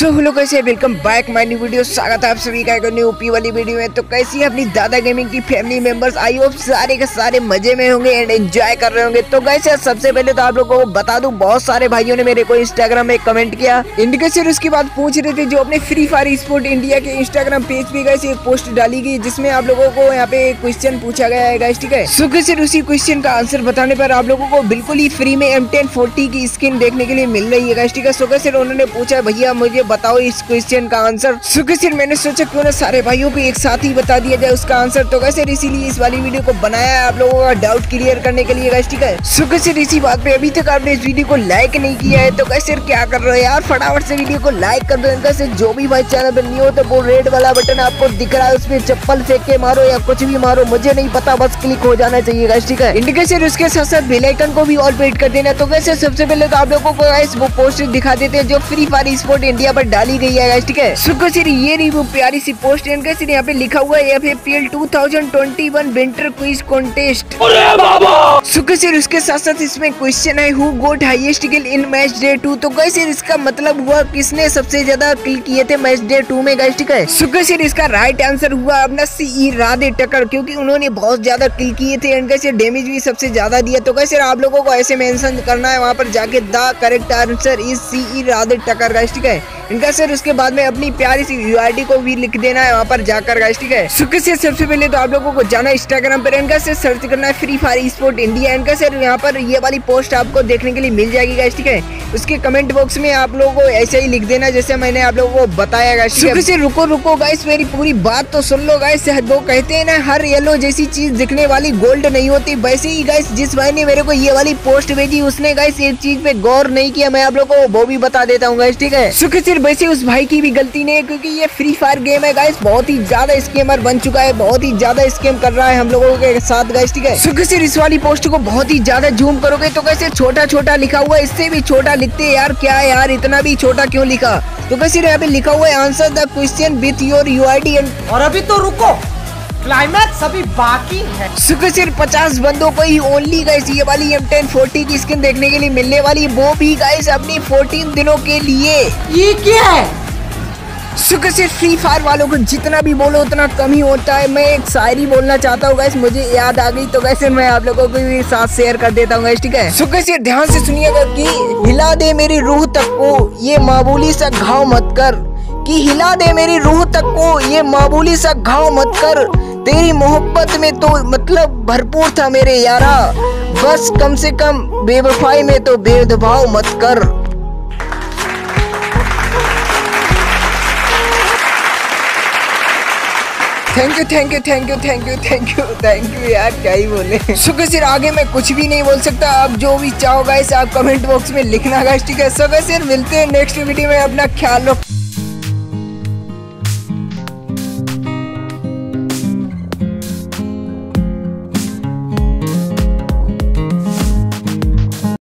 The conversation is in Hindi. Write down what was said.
सो हेलो कैसे welcome back my new video स्वागत है आप सभी का एक न्यू पी वाली वीडियो में। तो कैसी है अपनी दादा गेमिंग की फैमिली मेंबर्स आई होप सारे के सारे मज़े में होंगे एंड एंजॉय कर रहे होंगे। तो कैसे सबसे पहले तो आप लोगों को बता दूँ, बहुत सारे भाइयों ने मेरे को इंस्टाग्राम में कमेंट किया। इंडिकेशन उसके बाद पूछ रहे थे, जो अपने फ्री फायर स्पोर्ट इंडिया के इंस्टाग्राम पेज पे गए एक पोस्ट डाली गई, जिसमें आप लोगों को यहाँ पे क्वेश्चन पूछा गया है ठीक है? सो कैसे उसी क्वेश्चन का आंसर बताने पर आप लोगों को बिल्कुल ही फ्री में एम की स्किन देखने के लिए मिल रही है है? सो उन्होंने पूछा, भैया, मुझे बताओ इस क्वेश्चन का आंसर सिर मैंने सोचा क्यों ना सारे भाइयों को एक साथ ही बता दिया जाए उसका आंसर तो कैसे इसीलिए इस वाली वीडियो को बनाया है आप लोगों का डाउट क्लियर करने के लिए ठीक है? सिर इसी बात पे अभी तक आपने इस वीडियो को लाइक नहीं किया है तो कैसे क्या कर रहे हो यार? फटाफट से वीडियो को लाइक कर दो इनका से। जो भी भाई चैनल पर नहीं हो तो वो रेड वाला बटन आपको दिख रहा है, उसमें चप्पल फेंक के मारो या कुछ भी मारो, मुझे नहीं पता, बस क्लिक हो जाना चाहिए ठीक है? इंडिकेशन उसके साथ साथ बेलाइकन को भी ऑल पेड कर देना तो कैसे सबसे पहले तो आप लोगों को वो पोस्ट दिखा देते हैं जो फ्री फायर स्पोर्ट इंडिया डाली गई है गाइस ठीक है? सुखो सिर ये रही वो प्यारी सी पोस्ट इनका सिर यहाँ पे लिखा हुआ है F A P L two thousand twenty one winter quiz contest सुखो सिर उसके साथ साथ इसमें क्वेश्चन है who got highest kill in match day two तो कैसे इसका मतलब हुआ किसने सबसे ज़्यादा किल किए थे मैच डे टू में गए ठीक है? सुखो सिर इसका राइट आंसर हुआ अपना सी राधे टकर क्योंकि उन्होंने बहुत ज़्यादा किल किए थे इनका सिर डेमेज भी सबसे ज़्यादा दिया। तो कैसे आप लोगों को ऐसे मेंशन करना है वहाँ पर जाके the correct answer is C Radhe टकर ठीक है? इनका सर उसके बाद में अपनी प्यारी सी यू को भी लिख देना है वहाँ पर जाकर गाइस ठीक है? सुख से सबसे पहले तो आप लोगों को जाना इंस्टाग्राम पर। इनका से सर्च करना है फ्री फायर स्पोर्ट इंडिया इनका सर यहाँ पर ये वाली पोस्ट आपको देखने के लिए मिल जाएगी गाइस ठीक है? उसके कमेंट बॉक्स में आप लोगों को ऐसे ही लिख देना जैसे मैंने आप लोगों को बताया गाइस सुख से रुको रुको गाइस मेरी पूरी बात तो सुन लो गाइस वो कहते हैं ना हर येलो जैसी चीज़ दिखने वाली गोल्ड नहीं होती। वैसे ही गाइस जिस भाई ने मेरे को ये वाली पोस्ट भेजी उसने गाइस एक चीज़ पे गौर नहीं किया मैं आप लोगों को वो भी बता देता हूँ गाइस ठीक है? सुख वैसे उस भाई की भी गलती नहीं है, क्योंकि ये फ्री फायर गेम है गाइस बहुत ही ज़्यादा स्केमर बन चुका है, बहुत ही ज़्यादा स्केम कर रहा है हम लोगों के साथ गाइस ठीक है? सुख सिर इस वाली पोस्ट को बहुत ही ज़्यादा जूम करोगे तो कैसे छोटा छोटा लिखा हुआ है, इससे भी छोटा लिखते यार, क्या है यार, इतना भी छोटा क्यों लिखा? तो कैसे यहाँ पे लिखा हुआ है answer the question with your U I and और अभी तो रुको। क्लाइमैक्स अभी बाकी है। सुख सिर्फ़ पचास बंदों को ही ओनली गाइस ये वाली एम टेन फोर्टी की स्किन देखने के लिए मिलने वाली वो भी गाइस अपनी फोर्टीन दिनों के लिए। ये क्या है? सुख से फ्री फायर वालों को जितना भी बोलो उतना कम ही होता है। मैं एक शायरी बोलना चाहता हूँ गैस मुझे याद आ गई तो वैसे मैं आप लोगों को भी साथ शेयर कर देता हूँ ठीक है? सुख से ध्यान से सुनिएगा कि हिला दे मेरी रूह तक को ये मामूली सा घाव मत कर। कि हिला दे मेरी रूह तक को ये मामूली सा घाव मत कर। तेरी मोहब्बत में तो मतलब भरपूर था मेरे यारा। बस कम से कम बेवफाई में तो भेदभाव मत कर। Thank you thank you thank you thank you thank you thank you यार, क्या ही बोले। सुखा सिर आगे मैं कुछ भी नहीं बोल सकता। आप जो भी चाहो गाइस आप कमेंट बॉक्स में लिखना गाइस ठीक है? सुखा सिर मिलते हैं नेक्स्ट वीडियो में। अपना ख्याल रखो